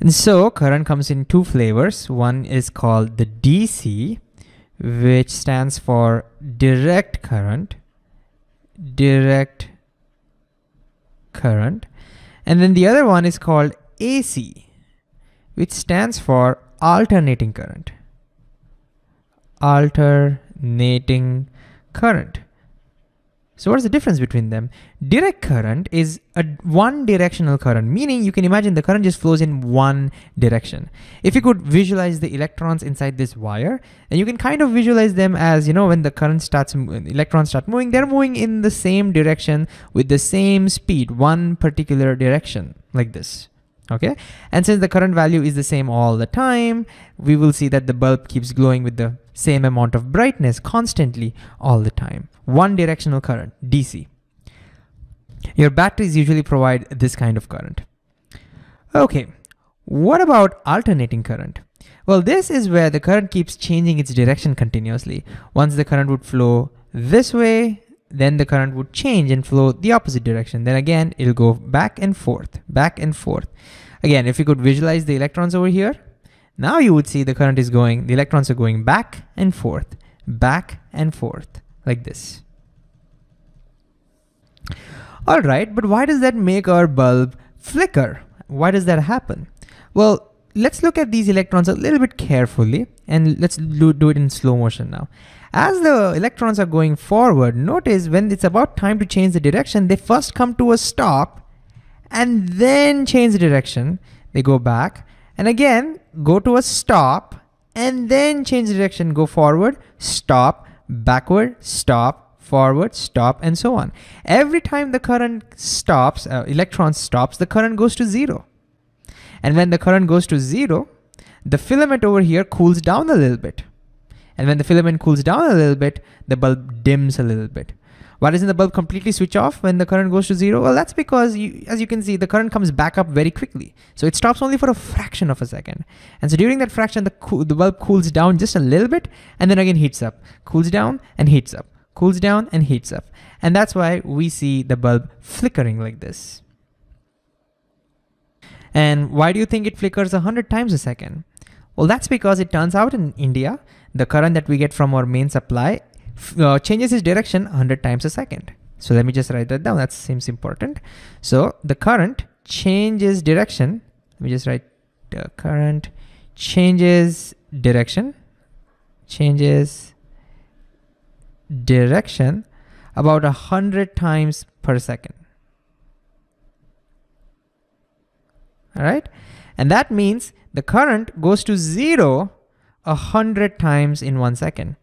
And so current comes in two flavors. One is called the DC, which stands for direct current, direct current. And then the other one is called AC, which stands for alternating current, alternating current. So what's the difference between them? Direct current is a one directional current, meaning you can imagine the current just flows in one direction. If you could visualize the electrons inside this wire, and you can kind of visualize them as, you know, when the current starts, electrons start moving, they're moving in the same direction with the same speed, one particular direction like this okay? And since the current value is the same all the time, we will see that the bulb keeps glowing with the same amount of brightness constantly all the time. One directional current, DC. Your batteries usually provide this kind of current. Okay, what about alternating current? Well, this is where the current keeps changing its direction continuously. Once the current would flow this way, then the current would change and flow the opposite direction. Then again, it'll go back and forth, back and forth. Again, if you could visualize the electrons over here, now you would see the current is going, the electrons are going back and forth, back and forth, like this. All right, but why does that make our bulb flicker? Why does that happen? Well, let's look at these electrons a little bit carefully and let's do, do it in slow motion now. As the electrons are going forward, notice when it's about time to change the direction, they first come to a stop and then change the direction. They go back and again, go to a stop and then change the direction, go forward, stop, backward, stop, forward, stop, and so on. Every time the current stops, uh, electron stops, the current goes to zero. And when the current goes to zero, the filament over here cools down a little bit. And when the filament cools down a little bit, the bulb dims a little bit. Why doesn't the bulb completely switch off when the current goes to zero? Well, that's because, you, as you can see, the current comes back up very quickly. So it stops only for a fraction of a second. And so during that fraction, the, the bulb cools down just a little bit and then again heats up, cools down and heats up, cools down and heats up. And that's why we see the bulb flickering like this. And why do you think it flickers 100 times a second? Well, that's because it turns out in India, the current that we get from our main supply uh, changes its direction 100 times a second. So let me just write that down. That seems important. So the current changes direction. Let me just write the current changes direction, changes direction about a hundred times per second. All right. And that means the current goes to zero a hundred times in one second.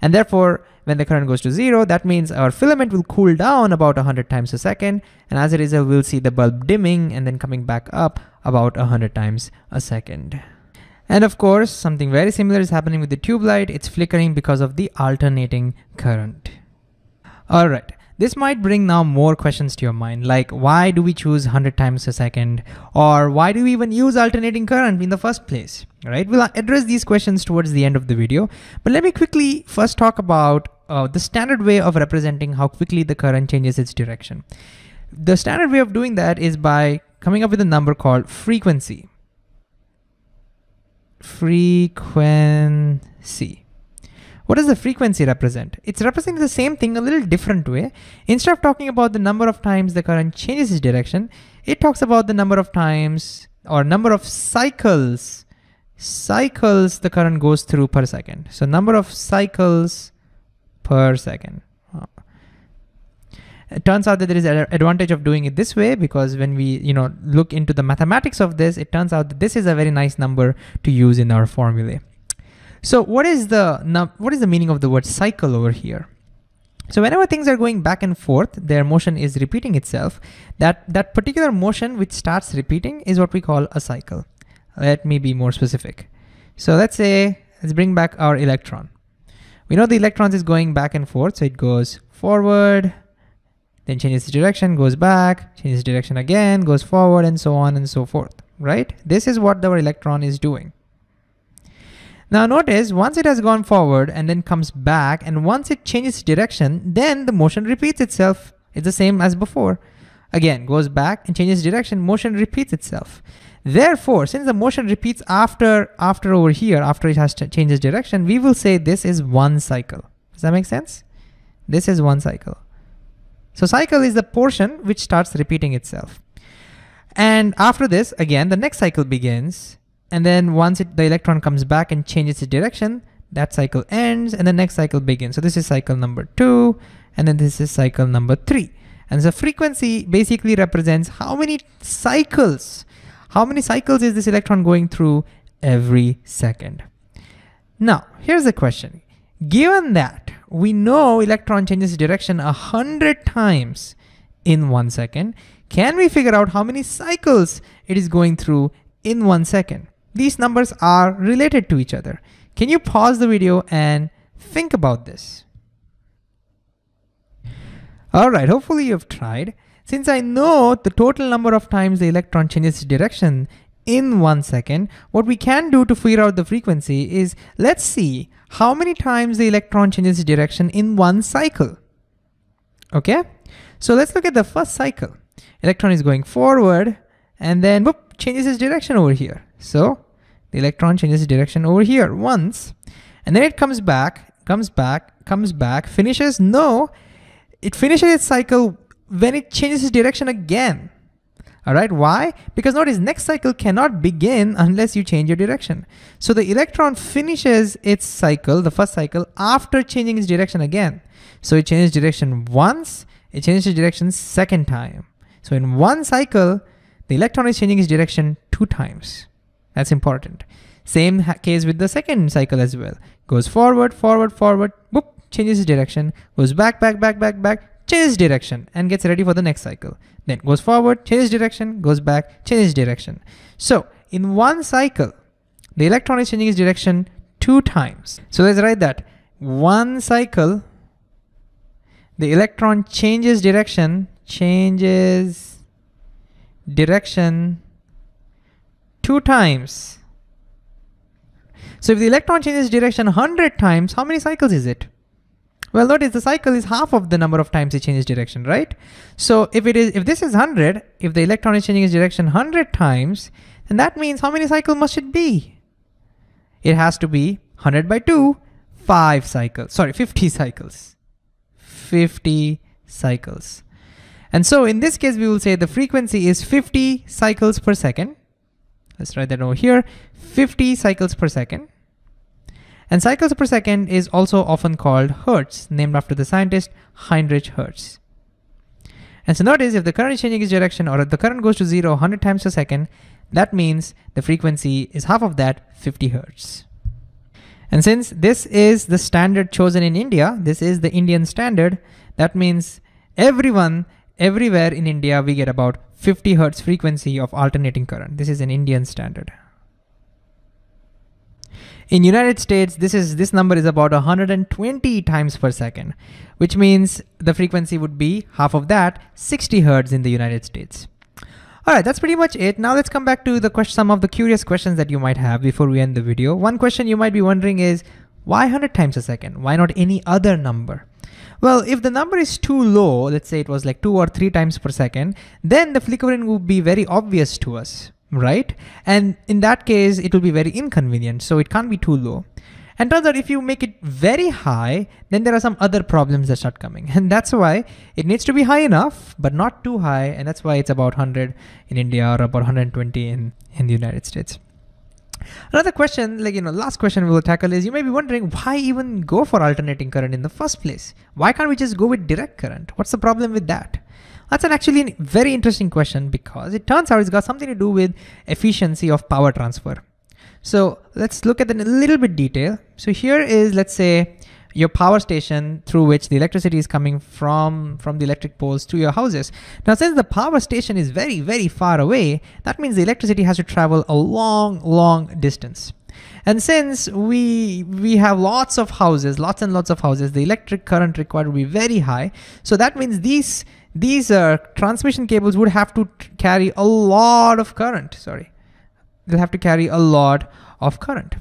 And therefore, when the current goes to zero, that means our filament will cool down about 100 times a second. And as a result, we'll see the bulb dimming and then coming back up about 100 times a second. And of course, something very similar is happening with the tube light. It's flickering because of the alternating current. All right. This might bring now more questions to your mind, like why do we choose 100 times a second? Or why do we even use alternating current in the first place, right? We'll address these questions towards the end of the video, but let me quickly first talk about uh, the standard way of representing how quickly the current changes its direction. The standard way of doing that is by coming up with a number called frequency. Frequency. What does the frequency represent? It's representing the same thing a little different way. Instead of talking about the number of times the current changes its direction, it talks about the number of times or number of cycles, cycles the current goes through per second. So number of cycles per second. It turns out that there is an advantage of doing it this way because when we you know, look into the mathematics of this, it turns out that this is a very nice number to use in our formulae. So what is the what is the meaning of the word cycle over here? So whenever things are going back and forth, their motion is repeating itself. That, that particular motion which starts repeating is what we call a cycle. Let me be more specific. So let's say, let's bring back our electron. We know the electrons is going back and forth, so it goes forward, then changes the direction, goes back, changes direction again, goes forward, and so on and so forth, right? This is what our electron is doing. Now notice once it has gone forward and then comes back and once it changes direction, then the motion repeats itself. It's the same as before. again goes back and changes direction, motion repeats itself. Therefore, since the motion repeats after, after over here, after it has changes direction, we will say this is one cycle. Does that make sense? This is one cycle. So cycle is the portion which starts repeating itself. And after this, again, the next cycle begins. And then once it, the electron comes back and changes its direction, that cycle ends and the next cycle begins. So this is cycle number two, and then this is cycle number three. And the frequency basically represents how many cycles how many cycles is this electron going through every second? Now, here's the question. Given that we know electron changes direction a hundred times in one second, can we figure out how many cycles it is going through in one second? These numbers are related to each other. Can you pause the video and think about this? All right, hopefully you've tried. Since I know the total number of times the electron changes direction in one second, what we can do to figure out the frequency is let's see how many times the electron changes direction in one cycle. Okay, so let's look at the first cycle. Electron is going forward and then whoop, changes its direction over here. So the electron changes direction over here once and then it comes back, comes back, comes back, finishes, no, it finishes its cycle when it changes its direction again. All right, why? Because notice next cycle cannot begin unless you change your direction. So the electron finishes its cycle, the first cycle, after changing its direction again. So it changes direction once, it changes its direction second time. So in one cycle, the electron is changing its direction two times. That's important. Same case with the second cycle as well. Goes forward, forward, forward, whoop, changes direction, goes back, back, back, back, back, changes direction and gets ready for the next cycle. Then goes forward, changes direction, goes back, changes direction. So in one cycle, the electron is changing its direction two times. So let's write that. One cycle, the electron changes direction, changes direction two times. So if the electron changes direction 100 times, how many cycles is it? Well, notice the cycle is half of the number of times it changes direction, right? So if it is, if this is 100, if the electron is changing its direction 100 times, then that means how many cycles must it be? It has to be 100 by 2, 5 cycles, sorry, 50 cycles. 50 cycles. And so in this case, we will say the frequency is 50 cycles per second. Let's write that over here, 50 cycles per second. And cycles per second is also often called hertz, named after the scientist Heinrich Hertz. And so notice if the current is changing its direction or if the current goes to zero 100 times per second, that means the frequency is half of that, 50 hertz. And since this is the standard chosen in India, this is the Indian standard, that means everyone, everywhere in India, we get about 50 hertz frequency of alternating current. This is an Indian standard. In United States, this is this number is about 120 times per second, which means the frequency would be half of that, 60 hertz in the United States. All right, that's pretty much it. Now let's come back to the question, some of the curious questions that you might have before we end the video. One question you might be wondering is, why 100 times a second? Why not any other number? Well, if the number is too low, let's say it was like two or three times per second, then the flickering would be very obvious to us right? And in that case, it will be very inconvenient. So it can't be too low. And turns out if you make it very high, then there are some other problems that start coming. And that's why it needs to be high enough, but not too high. And that's why it's about 100 in India or about 120 in, in the United States. Another question, like, you know, last question we will tackle is you may be wondering why even go for alternating current in the first place? Why can't we just go with direct current? What's the problem with that? That's an actually very interesting question because it turns out it's got something to do with efficiency of power transfer. So let's look at that in a little bit detail. So here is, let's say, your power station through which the electricity is coming from, from the electric poles to your houses. Now, since the power station is very, very far away, that means the electricity has to travel a long, long distance. And since we we have lots of houses, lots and lots of houses, the electric current required will be very high. So that means these these uh, transmission cables would have to carry a lot of current, sorry. They'll have to carry a lot of current.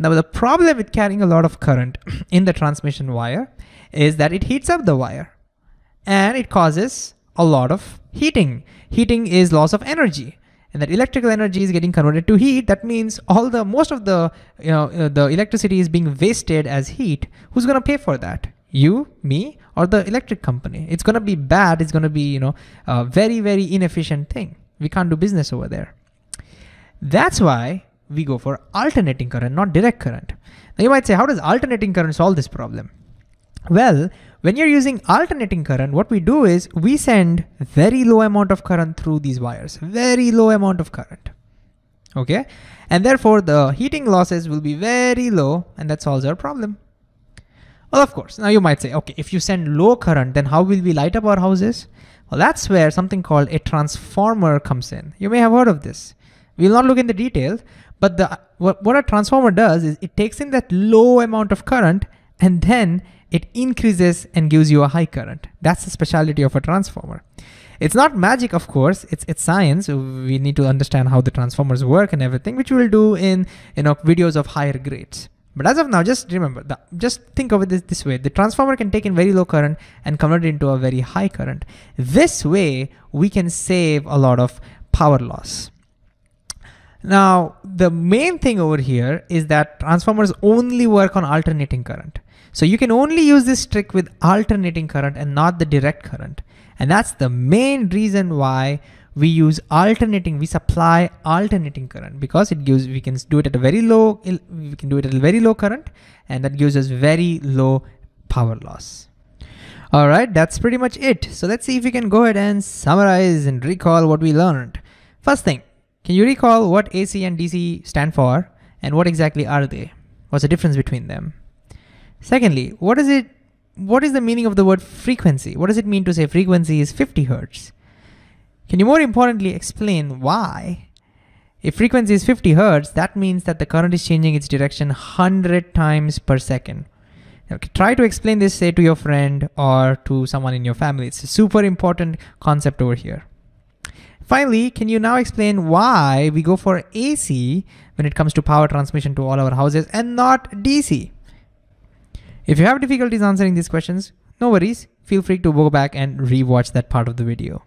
Now the problem with carrying a lot of current in the transmission wire is that it heats up the wire and it causes a lot of heating. Heating is loss of energy and that electrical energy is getting converted to heat. That means all the, most of the, you know, uh, the electricity is being wasted as heat. Who's gonna pay for that? You, me, or the electric company? It's gonna be bad. It's gonna be, you know, a very, very inefficient thing. We can't do business over there. That's why we go for alternating current, not direct current. Now you might say, how does alternating current solve this problem? Well, when you're using alternating current, what we do is we send very low amount of current through these wires, very low amount of current. Okay. And therefore the heating losses will be very low and that solves our problem. Well, of course, now you might say, okay, if you send low current, then how will we light up our houses? Well, that's where something called a transformer comes in. You may have heard of this. We'll not look in the details, but the, what, a transformer does is it takes in that low amount of current and then it increases and gives you a high current. That's the specialty of a transformer. It's not magic, of course, it's, it's science. We need to understand how the transformers work and everything, which we'll do in you know, videos of higher grades. But as of now, just remember, that, just think of it this, this way. The transformer can take in very low current and convert it into a very high current. This way, we can save a lot of power loss. Now, the main thing over here is that transformers only work on alternating current. So you can only use this trick with alternating current and not the direct current. And that's the main reason why we use alternating, we supply alternating current because it gives, we can do it at a very low, we can do it at a very low current and that gives us very low power loss. All right, that's pretty much it. So let's see if we can go ahead and summarize and recall what we learned. First thing, can you recall what AC and DC stand for and what exactly are they? What's the difference between them? Secondly, what is it? What is the meaning of the word frequency? What does it mean to say frequency is 50 hertz? Can you more importantly explain why? If frequency is 50 hertz, that means that the current is changing its direction 100 times per second. Okay, try to explain this, say, to your friend or to someone in your family. It's a super important concept over here. Finally, can you now explain why we go for AC when it comes to power transmission to all our houses and not DC? If you have difficulties answering these questions, no worries, feel free to go back and rewatch that part of the video.